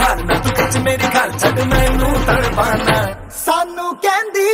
ਹਾਰ ਨਾ ਤੂੰ ਖਿੱਚ ਮੇਰੀ ਘਰ ਛੱਡ ਮੈਨੂੰ ਤੜਪਾਣਾ ਸਾਨੂੰ ਕਹਿੰਦੀ